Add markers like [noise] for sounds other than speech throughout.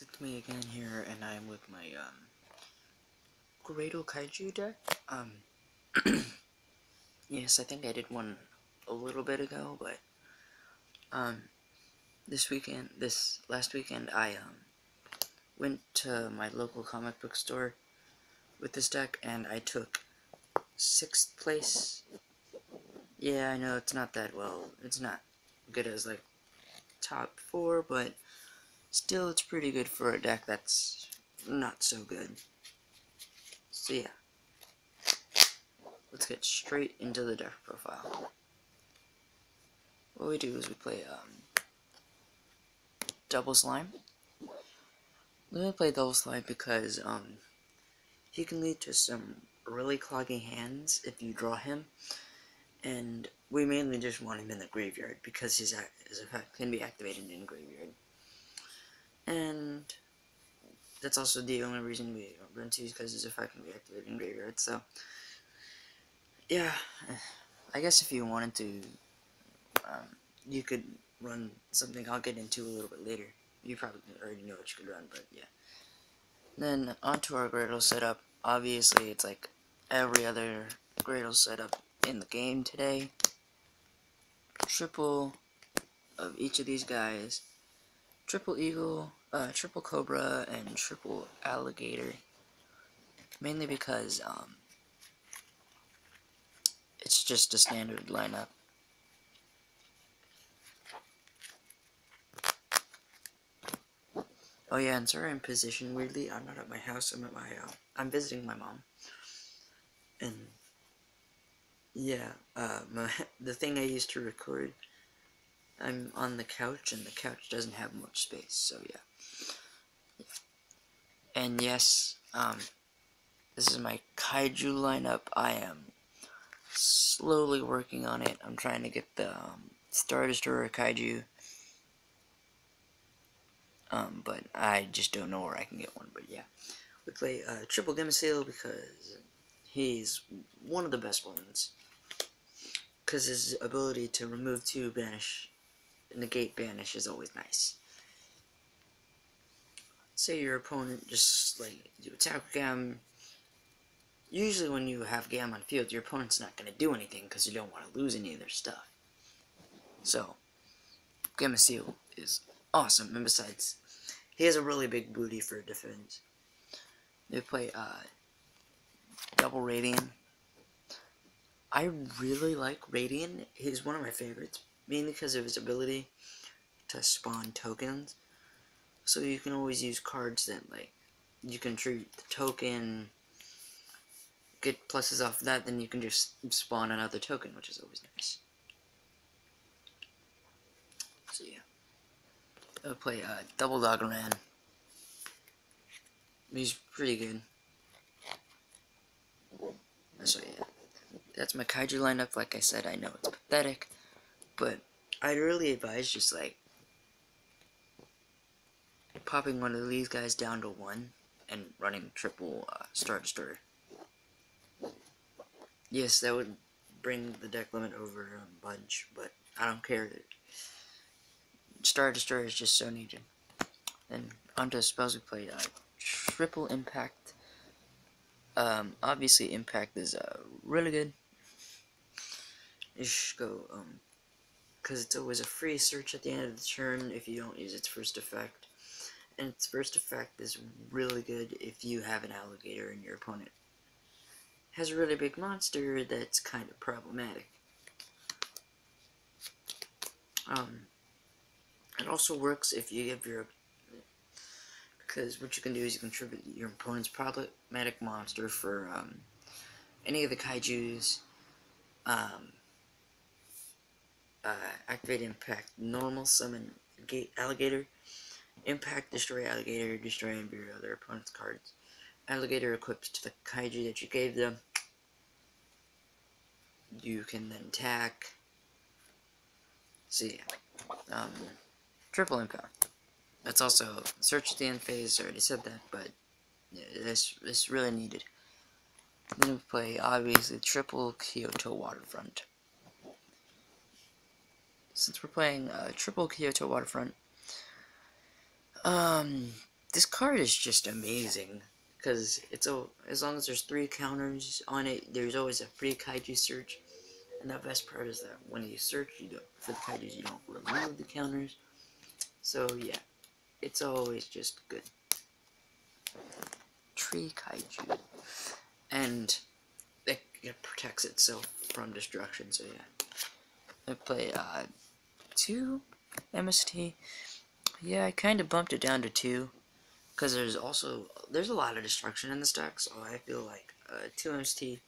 It's me again here, and I'm with my, um, Graydle Kaiju deck. Um, [clears throat] yes, I think I did one a little bit ago, but, um, this weekend, this last weekend, I, um, went to my local comic book store with this deck, and I took sixth place. Yeah, I know it's not that well, it's not good as, like, top four, but Still, it's pretty good for a deck that's not so good. So yeah. Let's get straight into the deck profile. What we do is we play um, Double Slime. We're gonna play Double Slime because um, he can lead to some really cloggy hands if you draw him. And we mainly just want him in the graveyard because his, his effect can be activated in graveyard. And that's also the only reason we run two because it's a activated in graveyard. So yeah, I guess if you wanted to, um, you could run something I'll get into a little bit later. You probably already know what you could run, but yeah. Then onto our Graydle setup. Obviously, it's like every other Graydle setup in the game today. Triple of each of these guys triple eagle, uh, triple cobra, and triple alligator. Mainly because um, it's just a standard lineup. Oh yeah, and sorry I'm positioned weirdly. I'm not at my house. I'm at my. Uh, I'm visiting my mom. And yeah, uh, [laughs] my, the thing I used to record I'm on the couch, and the couch doesn't have much space, so yeah. And yes, um, this is my kaiju lineup. I am slowly working on it. I'm trying to get the um, Star Destroyer kaiju. Um, but I just don't know where I can get one, but yeah. We play uh, Triple Seal because he's one of the best ones. Because his ability to remove two banish negate banish is always nice. Say your opponent just like you attack Gam. Usually when you have Gam on field, your opponent's not going to do anything because you don't want to lose any of their stuff. So, Gameciel is awesome, and besides, he has a really big booty for defense. They play uh, Double Radian. I really like Radian. He's one of my favorites mainly because of his ability to spawn tokens. So you can always use cards that like you can treat the token, get pluses off that, then you can just spawn another token, which is always nice. So yeah. I'll play uh, Double Dogoran. He's pretty good. So yeah. That's my kaiju lineup. Like I said, I know it's pathetic. But I'd really advise just like popping one of these guys down to one and running triple uh, Star Destroyer. Yes, that would bring the deck limit over a bunch, but I don't care. Star Destroyer is just so needed. And onto spells we played. Uh, triple Impact. Um, obviously Impact is uh, really good. Just go um, because it's always a free search at the end of the turn if you don't use its first effect. And its first effect is really good if you have an alligator and your opponent has a really big monster that's kind of problematic. Um, it also works if you give your because what you can do is you can tribute your opponent's problematic monster for um, any of the kaijus um, uh, activate impact, normal summon gate alligator, impact destroy alligator, destroy and bury other opponent's cards. Alligator equips to the kaiju that you gave them. You can then attack. See, um, triple impact. That's also search the end phase. Already said that, but yeah, this this really needed. Then we play obviously triple Kyoto Waterfront since we're playing uh, triple Kyoto Waterfront, um, this card is just amazing because it's a as long as there's three counters on it, there's always a free kaiju search. And the best part is that when you search, you don't for the kaijus, you don't remove the counters. So yeah, it's always just good. Tree kaiju, and it, it protects itself from destruction. So yeah, I play uh two MST. Yeah, I kind of bumped it down to two because there's also there's a lot of destruction in this deck. So I feel like uh, two MST,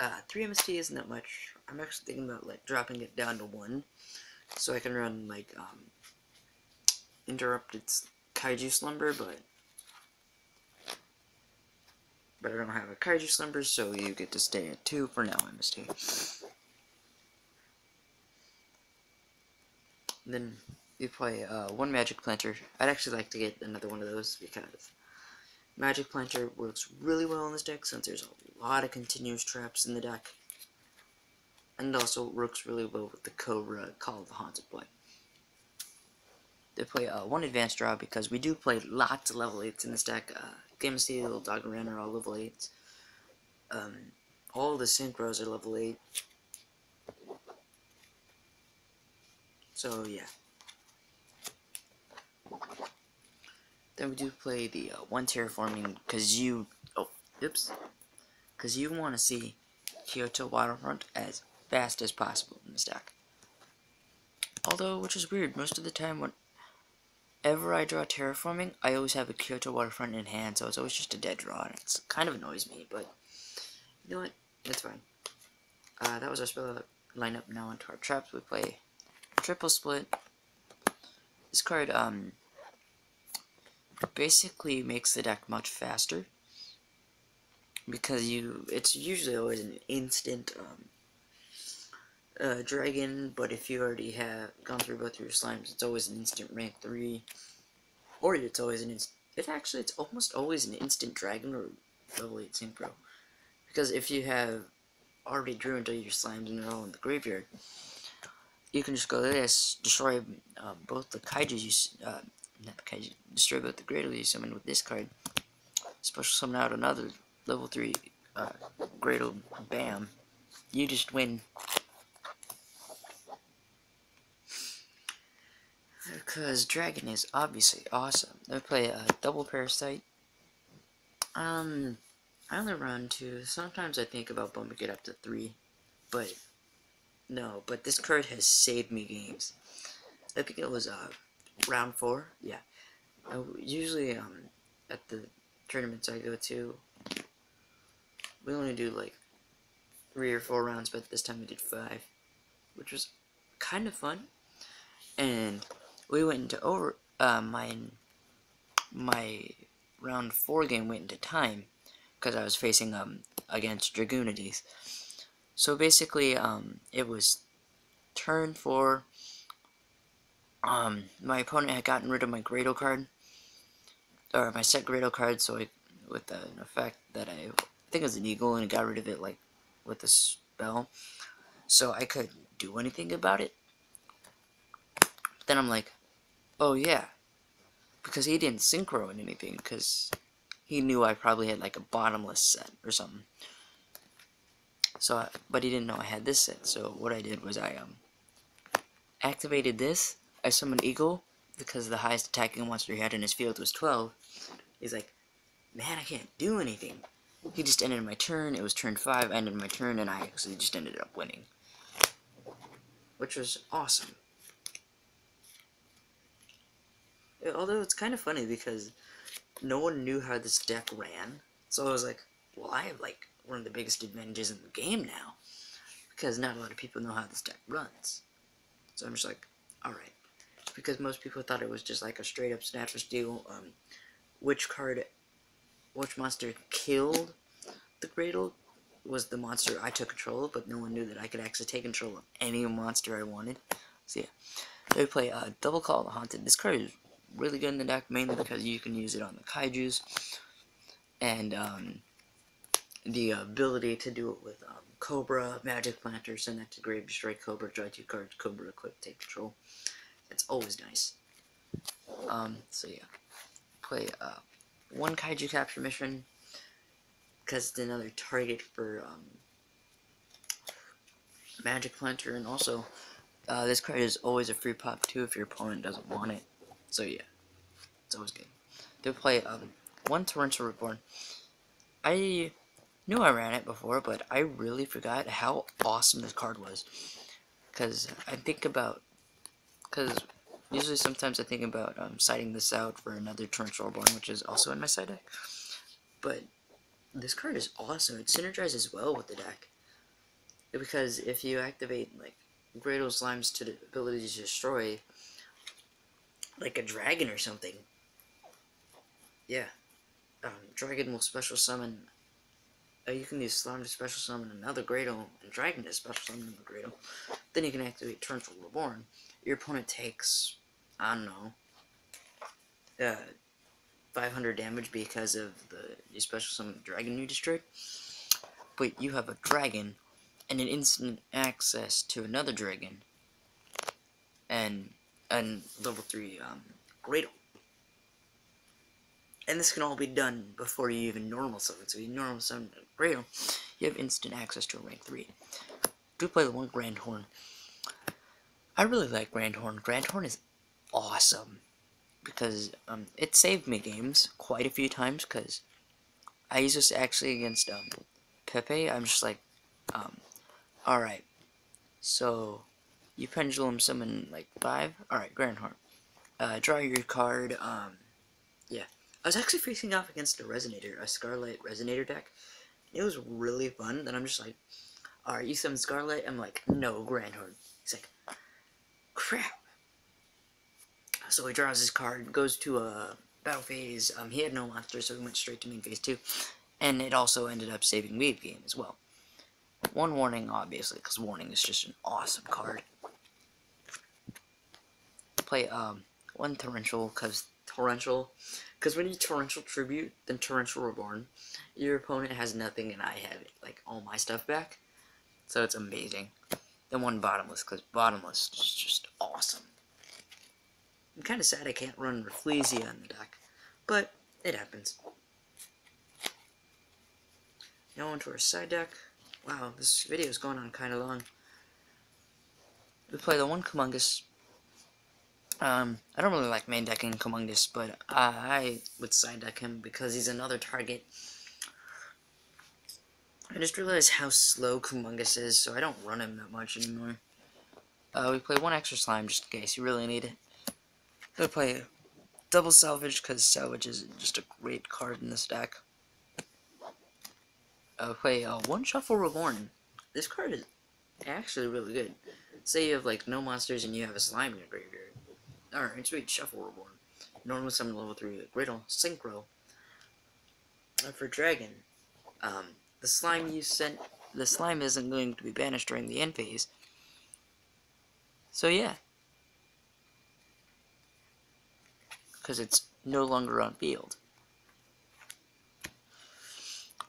uh, three MST isn't that much. I'm actually thinking about like dropping it down to one, so I can run like um, interrupted kaiju slumber, but but I don't have a kaiju slumber, so you get to stay at two for now, MST. Then we play uh, one Magic Planter. I'd actually like to get another one of those because Magic Planter works really well in this deck since there's a lot of continuous traps in the deck. And also works really well with the Cobra Call of the Haunted play. They play uh, one advanced draw because we do play lots of level 8s in this deck. Uh, Gameciel, Dog Ran are all level 8s. Um, all the Synchros are level 8. So, yeah. Then we do play the uh, one terraforming because you, oh, oops, because you want to see Kyoto Waterfront as fast as possible in this deck. Although, which is weird, most of the time whenever I draw terraforming, I always have a Kyoto Waterfront in hand, so it's always just a dead draw, and it kind of annoys me, but you know what, it's fine. Uh, that was our spell lineup now into our traps. We play triple split. This card, um, basically makes the deck much faster because you it's usually always an instant um, uh, dragon but if you already have gone through both your slimes it's always an instant rank 3 or it's always an instant. It actually it's almost always an instant dragon or level 8 synchro because if you have already drew into your slimes and they're all in the graveyard you can just go this destroy um, both the kaijus you uh, Okay, destroy both the Great you summon with this card. Special summon out another level 3 uh, Bam. You just win. Because Dragon is obviously awesome. They play a double Parasite. Um, I only run two. Sometimes I think about bumping it up to three. But, no. But this card has saved me games. I think it was, uh, round four, yeah. Uh, usually, um, at the tournaments I go to, we only do like three or four rounds, but this time we did five, which was kind of fun. And we went into over, uh, my, my round four game went into time, because I was facing, um, against Dragoonides. So basically, um, it was turn four, um, my opponent had gotten rid of my Graydle card, or my set Graydle card, so I, with an effect that I, I think it was an eagle, and got rid of it, like, with a spell, so I couldn't do anything about it. But then I'm like, oh yeah, because he didn't synchro in anything, because he knew I probably had, like, a bottomless set or something. So, but he didn't know I had this set, so what I did was I, um, activated this, I summoned Eagle because the highest attacking monster he had in his field was 12. He's like, man, I can't do anything. He just ended my turn, it was turn 5, I ended my turn, and I actually just ended up winning. Which was awesome. Although it's kind of funny because no one knew how this deck ran. So I was like, well, I have like one of the biggest advantages in the game now. Because not a lot of people know how this deck runs. So I'm just like, alright because most people thought it was just like a straight up snatch or steal. Um, which card, which monster killed the Graydle was the monster I took control of, but no one knew that I could actually take control of any monster I wanted. So yeah, they play uh, Double Call of the Haunted. This card is really good in the deck, mainly because you can use it on the Kaijus, and um, the ability to do it with um, Cobra, Magic Planter, send that to Grave, destroy Cobra, draw two cards, Cobra, equip, take control. It's always nice. Um, so yeah. play uh, one Kaiju Capture mission, because it's another target for um, Magic Planter, and also uh, this card is always a free pop too if your opponent doesn't want it. So yeah, it's always good. They play um, one Torrential Reborn. I knew I ran it before, but I really forgot how awesome this card was. Because I think about, because usually sometimes I think about um, siding this out for another Torrential Reborn, which is also in my side deck. But this card is awesome. It synergizes well with the deck. Because if you activate like Graydle Slimes to the ability to destroy, like a dragon or something, yeah, um, dragon will special summon. Uh, you can use slime to special summon another Graydle, and dragon to special summon another Graydle. Then you can activate Torrential Reborn. Your opponent takes, I don't know, uh, 500 damage because of the you special summon dragon you destroyed. But you have a dragon and an instant access to another dragon and and level 3 um, Graydle. And this can all be done before you even normal summon. So you normal summon a you have instant access to a rank 3. Do play the one Grand Horn. I really like Grand Horn. Grand Horn is awesome because um, it saved me games quite a few times because I use this actually against um, Pepe. I'm just like, um, alright, so you pendulum summon like five? Alright, Grand Horn. Uh, draw your card, um, yeah. I was actually facing off against a Resonator, a Scarlet Resonator deck. It was really fun, then I'm just like, alright, you summon Scarlet? I'm like, no, Grand Horn. He's like, crap. So he draws his card, goes to a battle phase. Um, he had no monsters, so he went straight to main phase 2. And it also ended up saving Wave Game as well. One warning, obviously, because warning is just an awesome card. Play um, one torrential, because torrential, because when you torrential tribute, then torrential reborn, your opponent has nothing, and I have like all my stuff back. So it's amazing. Then one bottomless, because bottomless is just awesome. I'm kind of sad I can't run Rafflesia in the deck, but it happens. Now onto our side deck. Wow, this video is going on kind of long. We play the one Kumongous. Um, I don't really like main decking Kumongous, but I would side deck him because he's another target. I just realized how slow Kumongous is, so I don't run him that much anymore. Uh, we play one extra slime just in case you really need it. Gonna play double salvage because salvage is just a great card in this deck. Uh, play uh, one shuffle reborn. This card is actually really good. Say you have like no monsters and you have a slime in your graveyard. Alright, sweet, shuffle reborn. Normal summon level 3 Graydle, Synchro. Uh, for Dragon, um, the slime you sent, the slime isn't going to be banished during the end phase. So yeah, because it's no longer on field.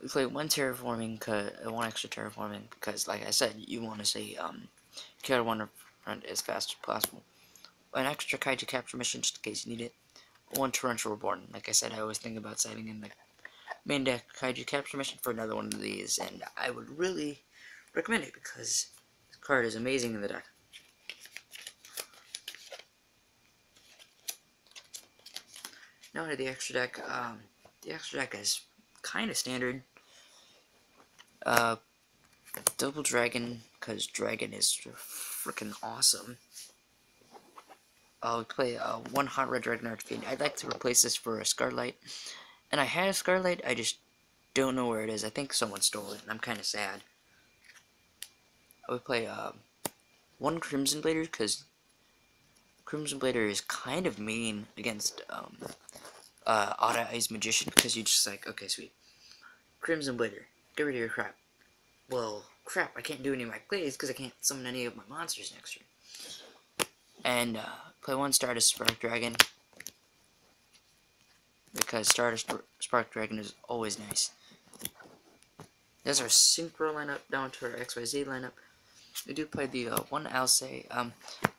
We play one terraforming, uh, one extra terraforming, because like I said, you want to say, um, one front as fast as possible. An extra kaiju capture mission, just in case you need it. One torrential reborn. Like I said, I always think about saving in the main deck kaiju capture mission for another one of these, and I would really recommend it because this card is amazing in the deck. Now to the extra deck. Um, the extra deck is kind of standard. Uh, double dragon, because dragon is freaking awesome. I'll play uh, one hot red dragon archfiend. I'd like to replace this for a Scarlet. And I had a Scarlet, I just don't know where it is. I think someone stole it, and I'm kind of sad. I would play uh, one Crimson Blader, because Crimson Blader is kind of mean against um, uh, Eyes Magician because you're just like, okay, sweet. Crimson Blader, get rid of your crap. Well, crap, I can't do any of my plays because I can't summon any of my monsters next turn. And uh, play one Stardust Spark Dragon because Stardust Spark Dragon is always nice. There's our Synchro lineup down to our XYZ lineup. We do play the uh, one Alsei. Um,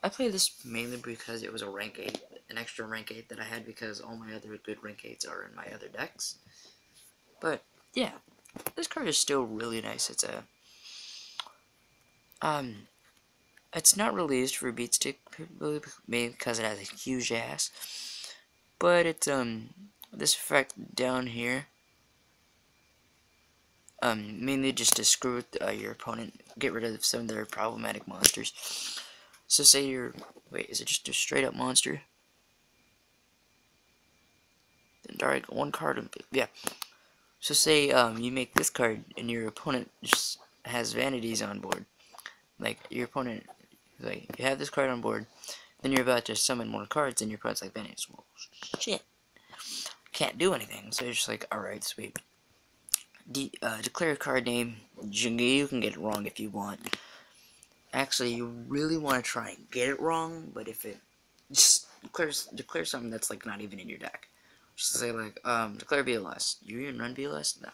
I play this mainly because it was a rank 8 an extra rank 8 that I had because all my other good rank 8s are in my other decks. But, yeah, this card is still really nice. It's a, um, it's not released for Beatstick, maybe because it has a huge ass, but it's, um, this effect down here, um, mainly just to screw with uh, your opponent, get rid of some of their problematic monsters. So say you're, wait, is it just a straight up monster? Then direct one card, yeah. So say um, you make this card and your opponent just has vanities on board. Like your opponent, like you have this card on board, then you're about to summon more cards and your opponent's like vanities. Well, shit, can't do anything. So you're just like, all right, sweet. De uh, declare a card name. You can get it wrong if you want. Actually, you really want to try and get it wrong, but if it just declares declare something that's like not even in your deck. Just say like, um, declare BLS. You even run BLS? No.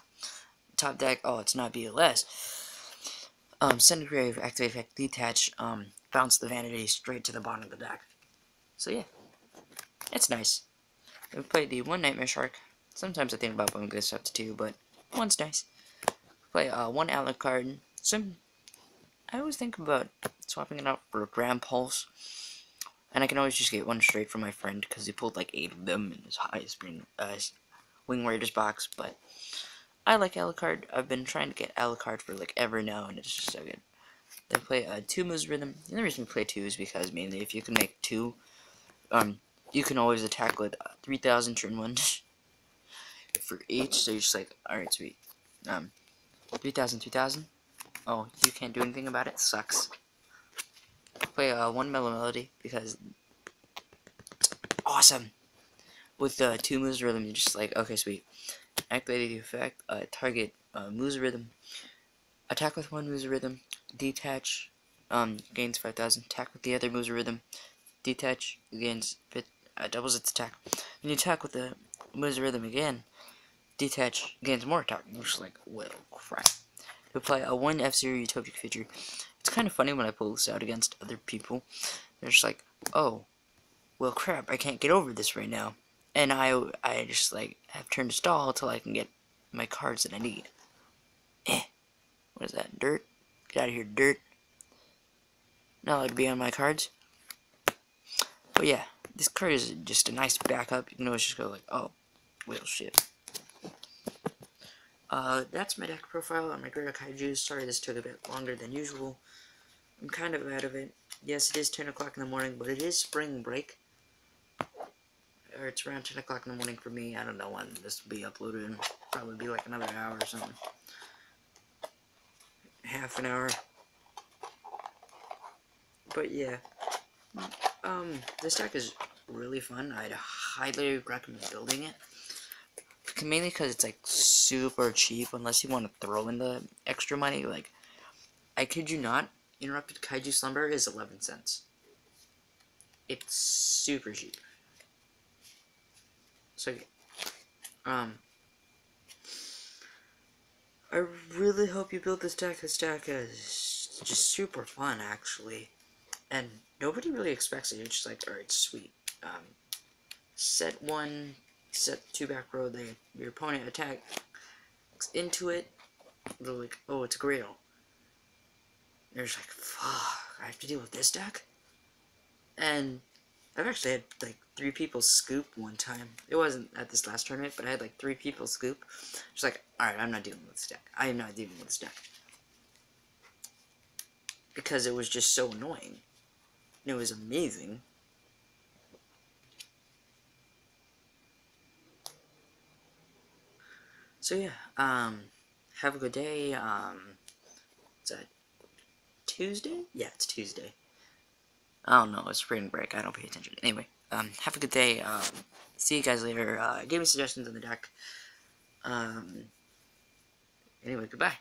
Top deck, oh, it's not BLS. Um, send a grave, activate effect, detach, um, bounce the vanity straight to the bottom of the deck. So yeah, it's nice. We played the one Nightmare Shark. Sometimes I think about bumping this up to two, but one's nice. Play uh, one outlet card. Some, I always think about swapping it out for a Grand Pulse. And I can always just get one straight from my friend because he pulled like eight of them in his highest spring, uh, Wing Raiders box. But I like Alucard. I've been trying to get Alucard for like ever now, and it's just so good. They play uh, two Muzurhythm. The only reason we play two is because mainly if you can make two, um, you can always attack with uh, 3,000 turn one [laughs] for each. So you're just like, alright, sweet. Um, 3,000, 2,000. Oh, you can't do anything about it? Sucks play uh, one Melomelody because awesome. With the uh, two Muzurhythm, you're just like, okay, sweet. Activate the effect, uh, target uh, Muzurhythm, attack with one Muzurhythm, detach, um, gains 5,000, attack with the other Muzurhythm, detach, gains, uh, doubles its attack. When you attack with the Muzurhythm again, detach, gains more attack. You're just like, well, crap. To apply a 1 F-Zero Utopic Future, it's kind of funny when I pull this out against other people. They're just like, oh, well crap, I can't get over this right now. And I, I just like have turned stall until I can get my cards that I need. What is that? Dirt? Get out of here, dirt. Allowed to be on my cards. But yeah, this card is just a nice backup. You can always just go like, oh, well shit. Uh, that's my deck profile on my Graydle Kaiju. Sorry this took a bit longer than usual. I'm kind of out of it. Yes, it is 10 o'clock in the morning, but it is spring break. Or it's around 10 o'clock in the morning for me. I don't know when this will be uploaded. Probably be like another hour or something. Half an hour. But yeah. Um, this deck is really fun. I'd highly recommend building it. Mainly because it's like super cheap unless you want to throw in the extra money. Like, I kid you not, Interrupted Kaiju Slumber is 11 cents. It's super cheap. So, um, I really hope you build this deck. This deck is just super fun, actually. And nobody really expects it. It's just like, alright, sweet. Um, set one, set two back row, they, your opponent attacks into it. They're like, oh, it's a Grail. They're just like, fuck, I have to deal with this deck? And I've actually had like three people scoop one time. It wasn't at this last tournament, but I had like three people scoop. Just like, alright, I'm not dealing with this deck. I am not dealing with this deck. Because it was just so annoying. And it was amazing. So yeah, um, have a good day. Um, it's a Tuesday? Yeah, it's Tuesday. I don't know, it's spring break, I don't pay attention. Anyway, um, have a good day, um, see you guys later, uh, give me suggestions on the deck, um, anyway, goodbye.